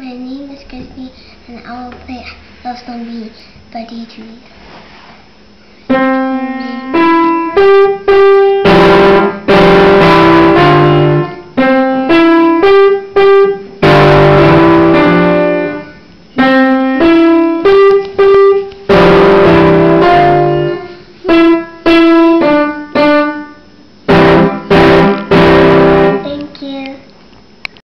My name is Christy, and I will play Love on Buddy by